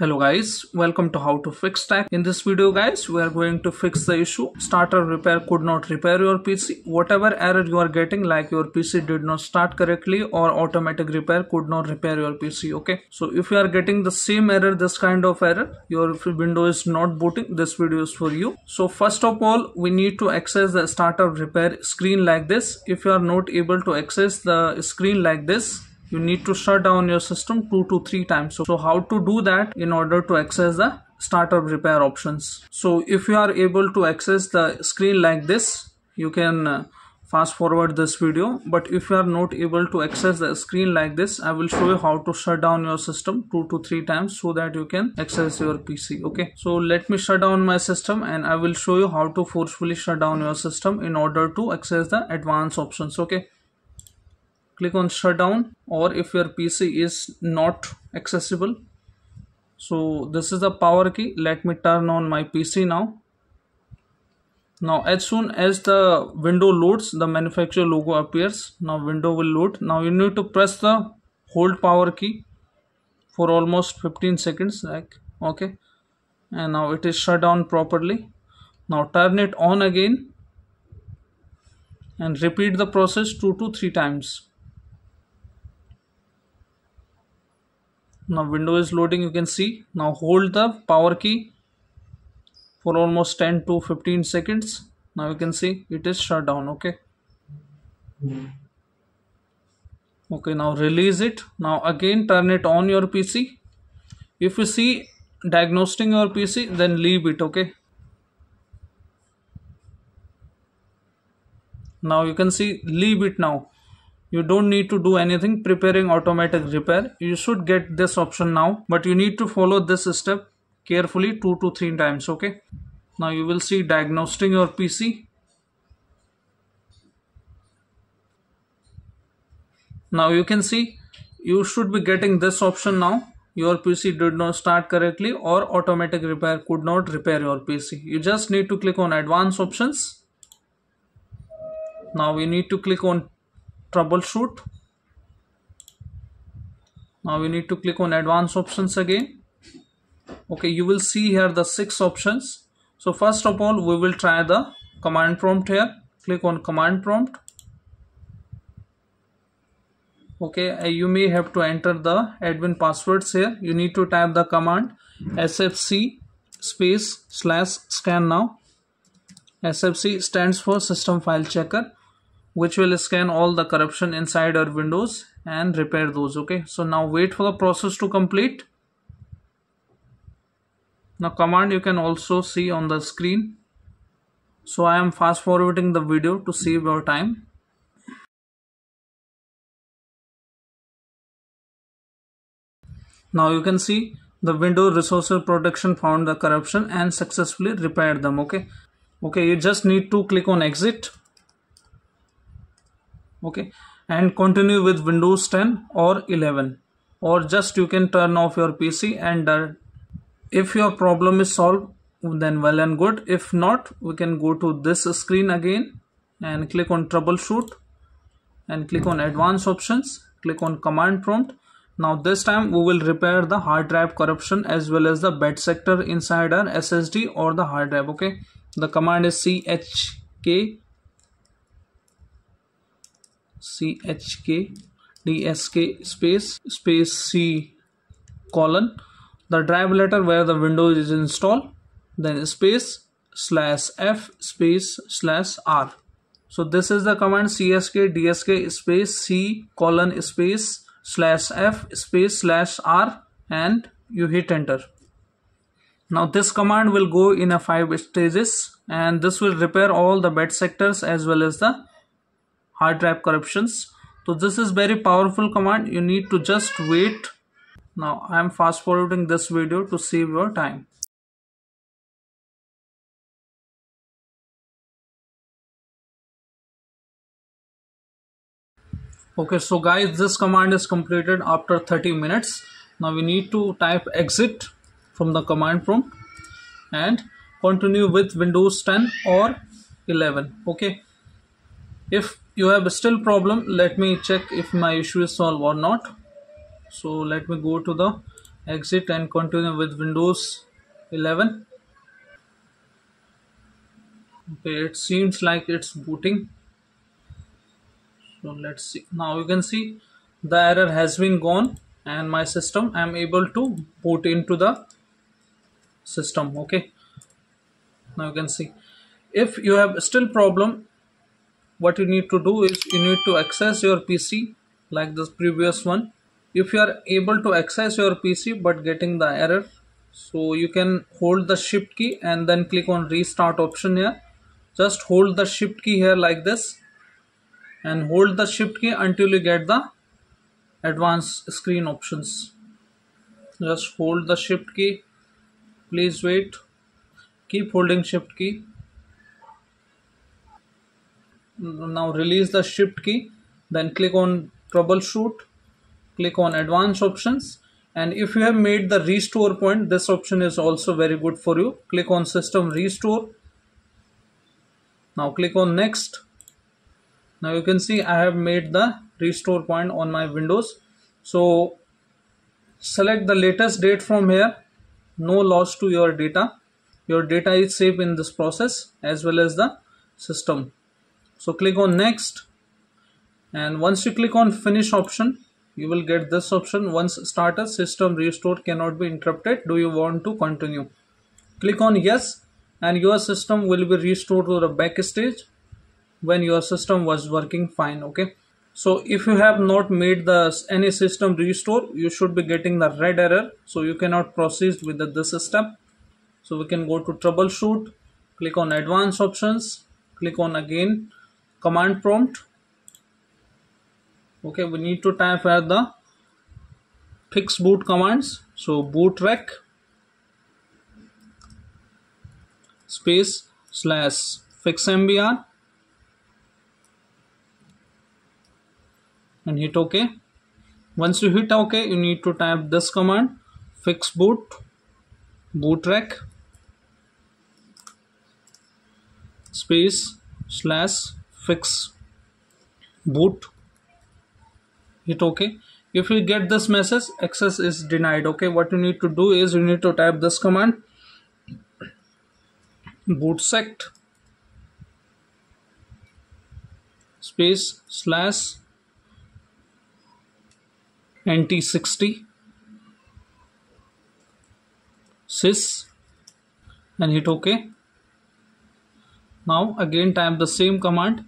Hello guys, welcome to how to fix tech. In this video guys, we are going to fix the issue startup repair could not repair your PC. Whatever error you are getting like your PC did not start correctly or automatic repair could not repair your PC. Okay. So if you are getting the same error, this kind of error, your window is not booting, this video is for you. So first of all, we need to access the startup repair screen like this. If you are not able to access the screen like this, you need to shut down your system two to three times. So, so how to do that? In order to access the startup repair options. So if you are able to access the screen like this you can uh, fast forward this video. But if you are not able to access the screen like this i will show you how to shut down your system two to three times so that you can access your pc okay? So let me shut down my system and i will show you how to forcefully shut down your system in order to access the advanced options okay click on shutdown or if your PC is not accessible. So this is the power key. Let me turn on my PC now. Now as soon as the window loads the manufacturer logo appears. Now window will load. Now you need to press the hold power key for almost 15 seconds like okay. And now it is shut down properly. Now turn it on again and repeat the process two to three times now window is loading you can see. Now hold the power key for almost 10 to 15 seconds. Now you can see it is shut down okay? Okay now release it. Now again turn it on your pc if you see diagnosing your pc then leave it okay? Now you can see leave it now you don't need to do anything. Preparing automatic repair. You should get this option now but you need to follow this step carefully two to three times okay? Now you will see diagnosing your pc now you can see you should be getting this option now. Your pc did not start correctly or automatic repair could not repair your pc you just need to click on advanced options. Now we need to click on troubleshoot. Now we need to click on advanced options again. Okay you will see here the six options. So first of all we will try the command prompt here. Click on command prompt. Okay uh, you may have to enter the admin passwords here. You need to type the command sfc space slash scan now. Sfc stands for system file checker which will scan all the corruption inside our windows and repair those okay? So now wait for the process to complete. Now command you can also see on the screen. So i am fast forwarding the video to save your time. Now you can see the window resource protection found the corruption and successfully repaired them okay? Okay you just need to click on exit okay. And continue with windows 10 or 11 or just you can turn off your pc and uh, if your problem is solved then well and good. If not we can go to this screen again and click on troubleshoot and click on advanced options. Click on command prompt. Now this time we will repair the hard drive corruption as well as the bad sector inside our ssd or the hard drive. Okay. The command is chk chk dsk space space c colon. The drive letter where the windows is installed then space slash f space slash r. So this is the command chk dsk space c colon space slash f space slash r and you hit enter. Now this command will go in a five stages and this will repair all the bed sectors as well as the hard drive corruptions. So this is very powerful command. You need to just wait. Now i am fast forwarding this video to save your time. Okay so guys this command is completed after 30 minutes. Now we need to type exit from the command prompt and continue with windows 10 or 11 okay if you have still problem let me check if my issue is solved or not. So let me go to the exit and continue with Windows 11 okay it seems like it's booting. So let's see. Now you can see the error has been gone and my system I'm able to boot into the system okay? Now you can see. If you have still problem what you need to do is you need to access your PC like this previous one. If you are able to access your PC but getting the error so you can hold the shift key and then click on restart option here. Just hold the shift key here like this and hold the shift key until you get the advanced screen options. Just hold the shift key. Please wait. Keep holding shift key now release the shift key then click on troubleshoot click on advanced options and if you have made the restore point this option is also very good for you. Click on system restore. Now click on next. Now you can see I have made the restore point on my windows. So select the latest date from here. No loss to your data. Your data is safe in this process as well as the system so click on next. And once you click on finish option you will get this option. Once started system restore cannot be interrupted. Do you want to continue? Click on yes and your system will be restored to the back stage when your system was working fine okay? So if you have not made the any system restore you should be getting the red error. So you cannot proceed with the, this step. So we can go to troubleshoot. Click on advanced options. Click on again command prompt. Okay we need to type here the fix boot commands. So boot bootrec space slash fix mbr and hit ok. Once you hit ok you need to type this command fix boot boot bootrec space slash fix boot. Hit ok. If you get this message access is denied. Okay what you need to do is you need to type this command bootsect space slash nt60 sys and hit ok. Now again type the same command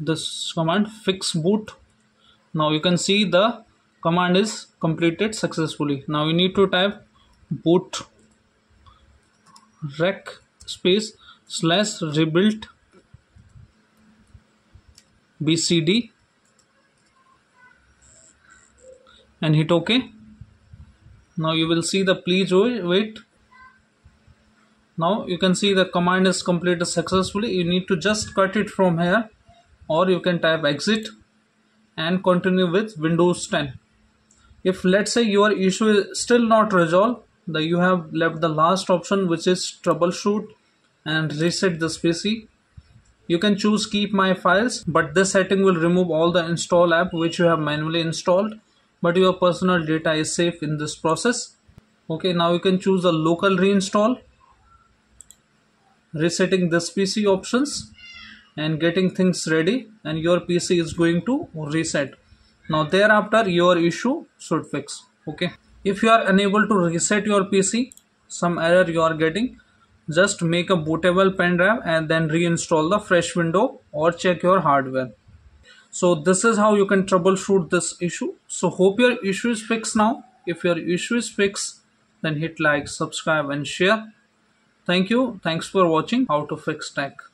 this command fix boot. Now you can see the command is completed successfully. Now we need to type boot rec space slash rebuild bcd and hit ok. Now you will see the please wait. Now you can see the command is completed successfully. You need to just cut it from here or you can type exit and continue with Windows 10 if let's say your issue is still not resolved the you have left the last option which is troubleshoot and reset this PC you can choose keep my files but this setting will remove all the install app which you have manually installed but your personal data is safe in this process. Okay now you can choose the local reinstall resetting this PC options and getting things ready and your PC is going to reset. Now thereafter your issue should fix. Okay. If you are unable to reset your PC, some error you are getting, just make a bootable pen drive and then reinstall the fresh window or check your hardware. So this is how you can troubleshoot this issue. So hope your issue is fixed now. If your issue is fixed, then hit like, subscribe and share. Thank you. Thanks for watching how to fix tech.